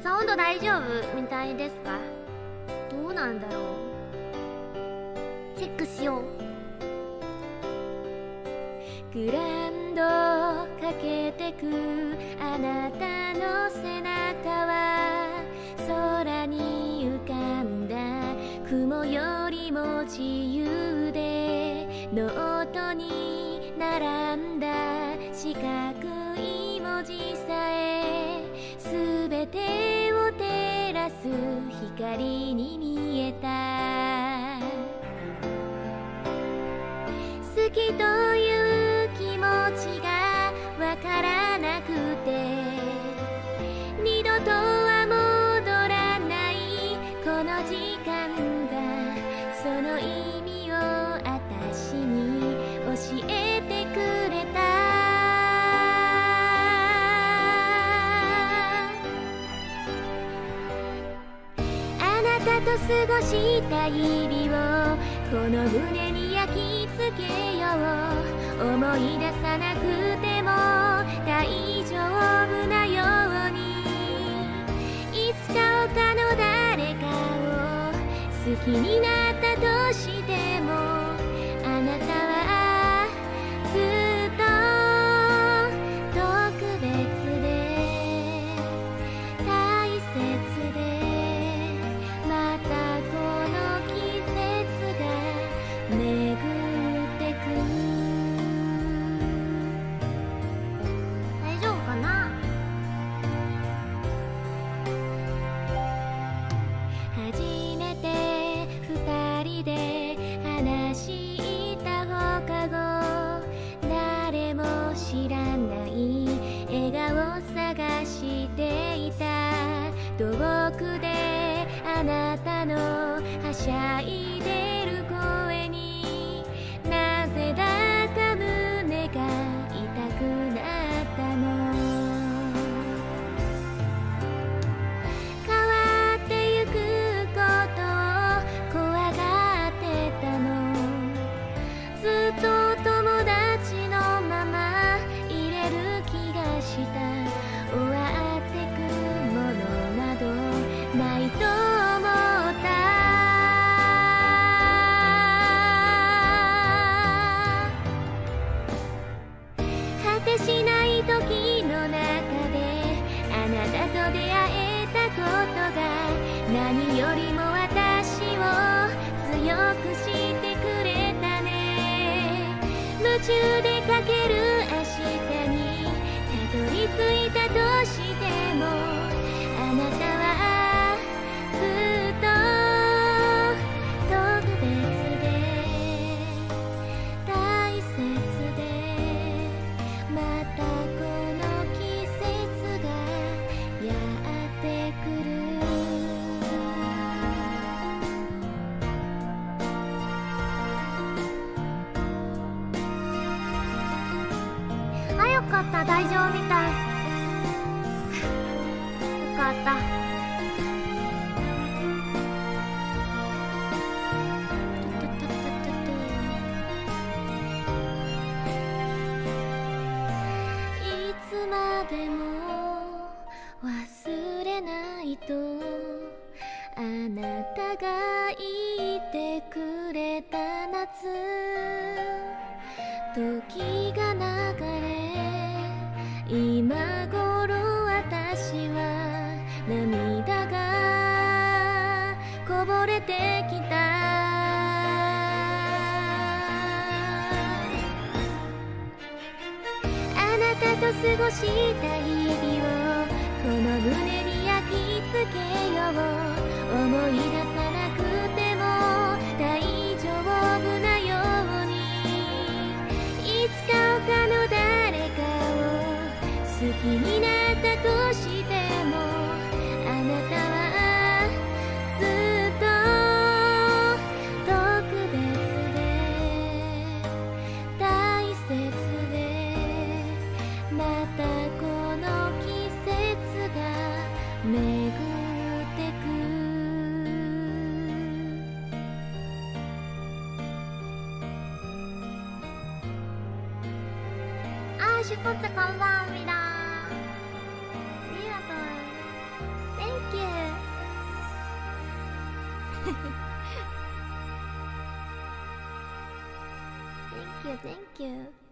サウンド大丈夫みたいですか？どうなんだろう？チェックしよう。グランドかけてくあなたの背中は空に浮かんだ雲よりも自由でノートに並んだ。四角い文字さえすべてを照らす光に見えた。好きという気持ちがわからなくて二度とは戻らないこの時間。と過ごした日々をこの胸に焼き付けよう。思い出さなくても大丈夫なように。いつか他の誰かを好きになったとしてしゃいで中でかける明日にたどり着いたとった。大丈夫みたい。よかった。いつまでも忘れないと。あなたがいてくれた夏。時が流れこぼれてきた。あなたと過ごした日々をこの胸に焼き付けよう。思い出さなくても大丈夫なように。いつか他の誰かを好きになったとして。またこの季節が巡ってくあー。シュこんばんみらありがとう。Thank you Thank you, thank you.